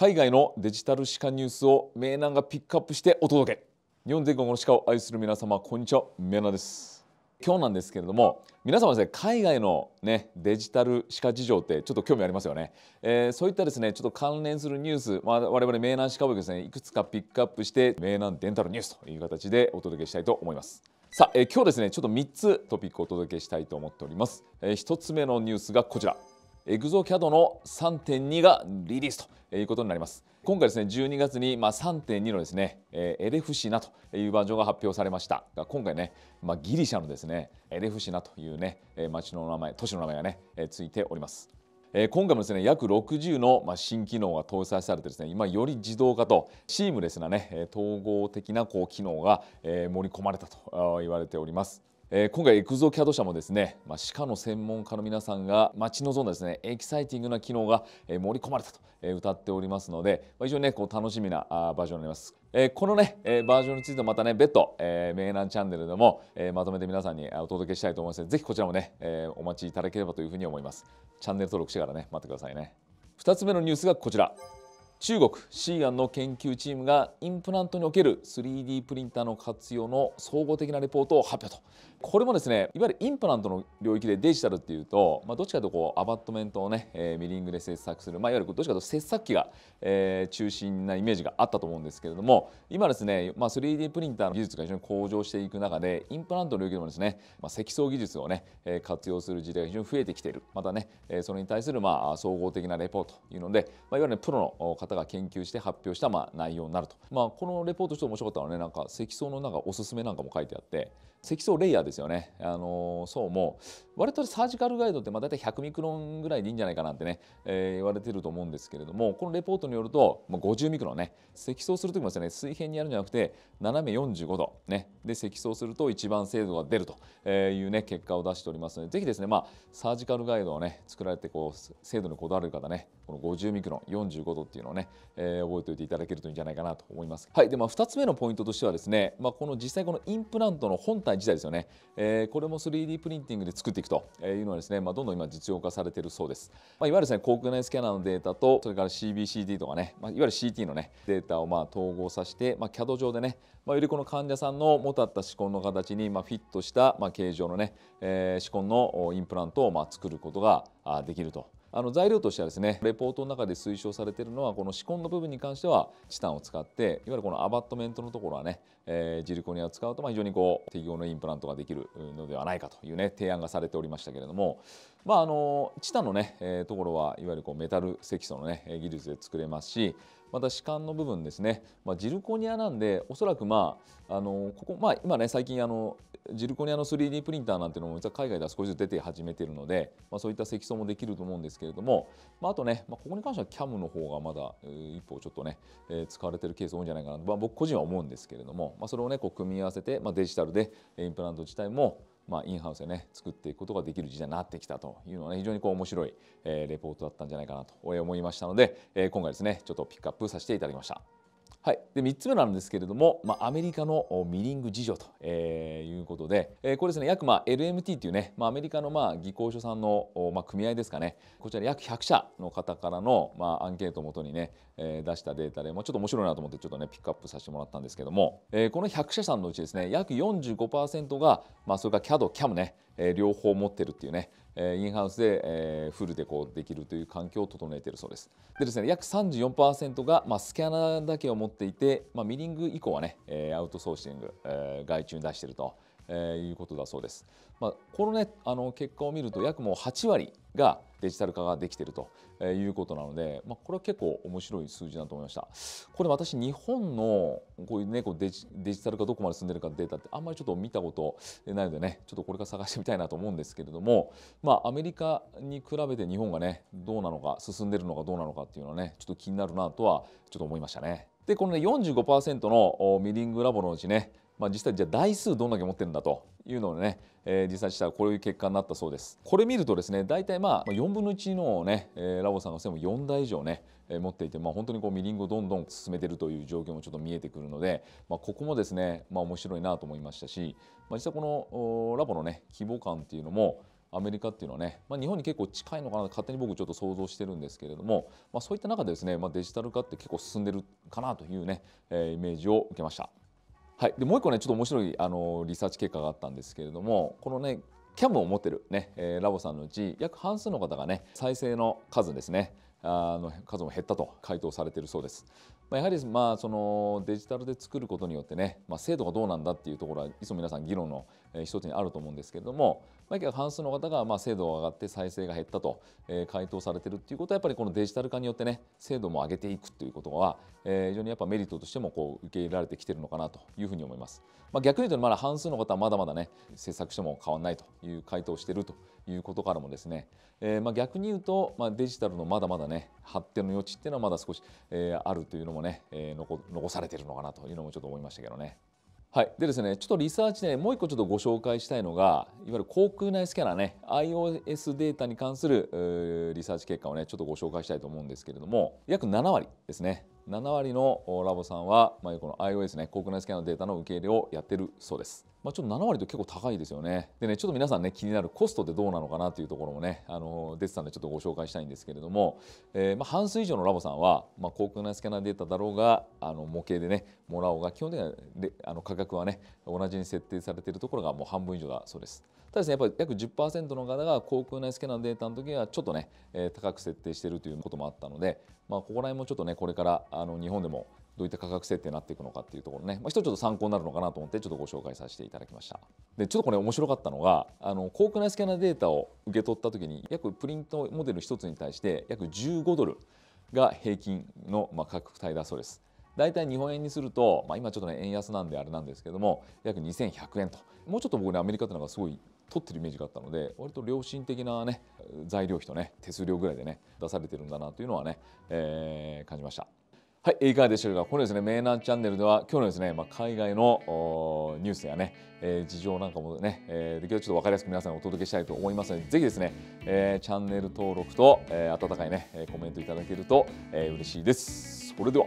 海外のデジタル歯科ニュースを名南がピックアップしてお届け。日本全国の歯科を愛する皆様こんにちは。名南です。今日なんですけれども皆様ですね海外のねデジタル歯科事情ってちょっと興味ありますよね、えー、そういったですねちょっと関連するニュース、まあ、我々名南歯科部ですねいくつかピックアップして名南デンタルニュースという形でお届けしたいと思います。さあ、えー、今日ですねちょっと3つトピックをお届けしたいと思っております、えー、1つ目のニュースがこちら。エグゾキャドの3.2がリリースということになります。今回ですね12月にまあ3.2のですね、えー、エレフシナというバージョンが発表されました。が今回ね、まあ、ギリシャのですねエレフシナというね町の名前都市の名前がねついております。えー、今回もですね約60の、まあ、新機能が搭載されてですね今より自動化とシームレスなね統合的なこう機能が、えー、盛り込まれたと言われております。えー、今回 exocad社もですね、まあ、歯科の専門家の皆さんが待ち望んだですねエキサイティングな機能が、え、盛り込まれたと、え、謳っておりますので、まあ、非常にねこう楽しみなあバージョンになります、えー、このね、えー、バージョンについてまたね別途、えー、メイナンチャンネルでも、えー、まとめて皆さんにお届けしたいと思いますのでぜひこちらもね、えー、お待ちいただければというふうに思います。チャンネル登録してからね待ってくださいね。2つ目のニュースがこちら。中国シーアンの研究チームがインプラントにおける 3D プリンターの活用の総合的なレポートを発表と。これもですねいわゆるインプラントの領域でデジタルっていうと、まあ、どっちかというとこうアバットメントをね、えー、ミリングで切削する、まあ、いわゆるどっちかというと切削機が、えー、中心なイメージがあったと思うんですけれども今ですね、まあ、3D プリンターの技術が非常に向上していく中でインプラントの領域でもですね、まあ、積層技術をね、活用する事例が非常に増えてきている。またね、それに対するまあ総合的なレポートというので、まあ、いわゆる、ね、プロの方が研究して発表したまあ内容になると、まあ、このレポートちょっと面白かったのはねなんか積層のなんかおすすめなんかも書いてあって積層レイヤーですよね、あの層も割とサージカルガイドってまあ大体100ミクロンぐらいでいいんじゃないかなってね、えー、言われてると思うんですけれどもこのレポートによると、まあ、50ミクロンね積層する時もですね水平にやるんじゃなくて斜め45度ね。で積層すると一番精度が出るというね結果を出しておりますのでぜひですねまあサージカルガイドをね作られてこう精度にこだわる方ねこの50ミクロン45度っていうのをね、えー、覚えておいていただけるといいんじゃないかなと思います。はいでまあ2つ目のポイントとしてはですねまあこの実際このインプラントの本体自体ですよね、えー、これも 3D プリンティングで作っていくというのはですね、まあ、どんどん今実用化されているそうです、まあ、いわゆるですね航空内スキャナーのデータとそれから CBCT とかね、まあ、いわゆる CT のねデータをまあ統合させて、まあ、CAD 上でね、まあ、よりこの患者さんの元あった歯根の形にまあフィットしたまあ形状のね、えー、歯根のインプラントをまあ作ることができると。あの材料としてはですねレポートの中で推奨されているのはこの歯根の部分に関してはチタンを使っていわゆるこのアバットメントのところはね、えー、ジルコニアを使うとまあ非常にこう適用のインプラントができるのではないかというね提案がされておりましたけれどもまああのチタンのね、えー、ところはいわゆるこうメタル積素のね技術で作れますしまた歯間の部分ですね、まあ、ジルコニアなんでおそらくまああのここまあ今ね最近あのジルコニアの 3D プリンターなんていうのも実は海外では少しずつ出て始めているので、まあ、そういった積層もできると思うんですけれども、まあ、あとね、まあ、ここに関しては CAM の方がまだ一歩ちょっとね、えー、使われてるケース多いんじゃないかなと、まあ、僕個人は思うんですけれども、まあ、それをねこう組み合わせて、まあ、デジタルでインプラント自体もまあ、インハウスでね作っていくことができる時代になってきたというのはね非常にこう面白い、えー、レポートだったんじゃないかなと思いましたので、えー、今回ですねちょっとピックアップさせていただきました。はい、で3つ目なんですけれども、まあ、アメリカのミリング事情と、えー、いうことで、えー、これですね約、まあ、LMT というね、まあ、アメリカの、まあ、技工所さんの、まあ、組合ですかね。こちら約100社の方からの、まあ、アンケートをもとにね、えー、出したデータで、まあ、ちょっと面白いなと思ってちょっとねピックアップさせてもらったんですけども、えー、この100社さんのうちですね約45%が、まあ、それから CAD、CAM ね、え、両方持ってるっていうね、えインハウスで、えフルでこうできるという環境を整えているそうです。でですね約34%が、まあ、スキャナーだけを持っていて、まあ、ミリング以降はね、えアウトソーシング、え外注に出していると。え、いうことだそうです。まあ、このねあの結果を見ると約もう8割がデジタル化ができているということなので、まあ、これは結構面白い数字だと思いました。これ私日本のこういうねこうデジデジタル化どこまで進んでるかデータってあんまりちょっと見たことないのでねちょっとこれから探してみたいなと思うんですけれども、まあ、アメリカに比べて日本がねどうなのか進んでるのかどうなのかっていうのはねちょっと気になるなとはちょっと思いましたね。でこのね45%のミリングラボのうちねまあ、実際じゃあ台数どんだけ持ってるんだというのをね、えー、実際したらこういう結果になったそうです。これ見るとですね大体まあ4分の1のね、えー、ラボさんがしても4台以上ね、えー、持っていて、まあ、本当にこうミリングをどんどん進めているという状況もちょっと見えてくるので、まあ、ここもですね、まあ、面白いなと思いましたし、まあ、実際このラボのね規模感っていうのもアメリカっていうのはね、まあ、日本に結構近いのかな勝手に僕ちょっと想像してるんですけれども、まあ、そういった中でですね、まあ、デジタル化って結構進んでるかなというね、えー、イメージを受けました。はい、でもう1個ねちょっと面白いあのリサーチ結果があったんですけれどもこのね CAM を持ってるね、え、ラボさんのうち約半数の方がね再生の数ですねあの数も減ったと回答されているそうです。まあ、やはりまあそのデジタルで作ることによってね、まあ、精度がどうなんだっていうところはいつも皆さん議論の一つにあると思うんですけれども、まあ、半数の方がまあ精度が上がって再生が減ったと、え回答されているっていうことはやっぱりこのデジタル化によってね精度も上げていくということは、え非常にやっぱメリットとしてもこう受け入れられてきてるのかなというふうに思います。まあ、逆に言うとまだ半数の方はまだまだね制作しても変わらないという回答をしているということからもですね、えー、まあ逆に言うと、まあ、デジタルのまだまだね発展の余地っていうのはまだ少し、えー、あるというのもね、えー、残されているのかなというのもちょっと思いましたけどね。はい、でですねちょっとリサーチで、ね、もう一個ちょっとご紹介したいのがいわゆる航空内スキャナーね iOS データに関するリサーチ結果をねちょっとご紹介したいと思うんですけれども約7割ですね7割のラボさんは、まあ、この iOS ね国内スキャナーデータの受け入れをやってるそうです。まあ、ちょっと7割と結構高いですよね。でねちょっと皆さんね気になるコストってどうなのかなというところもねあの出てたんでちょっとご紹介したいんですけれども、えー、まあ半数以上のラボさんは、まあ、航空内スキャナーデータだろうがあの模型でねもらおうが基本的にはあの価格はね同じに設定されているところがもう半分以上だそうです。ただですねやっぱり約10%の方が航空内スキャナーデータの時はちょっとね、え、高く設定しているということもあったので、まあ、ここら辺もちょっとねこれからあの日本でもどういった価格設定になっていくのかっていうところね、まあ、一つちょっと参考になるのかなと思ってちょっとご紹介させていただきました。でちょっとこれ面白かったのがあの航空内スキャナーデータを受け取った時に約プリントモデル1つに対して約15ドルが平均の、ま、価格帯だそうです。大体日本円にすると、まあ、今ちょっとね円安なんであれなんですけども約2100円と。もうちょっと僕ねアメリカっていうのがすごい取ってるイメージがあったので割と良心的なね材料費とね手数料ぐらいでね出されてるんだなというのはね、えー、感じました。はい、いかがでしょうか？このですね、メイナーチャンネルでは、今日のですね、まあ、海外のニュースやね、えー、事情なんかもね、えー、できるだけちょっと分かりやすく皆さんにお届けしたいと思いますので、ぜひですね、えー、チャンネル登録と、えー、温かいね、コメントいただけると、えー、嬉しいです。それでは。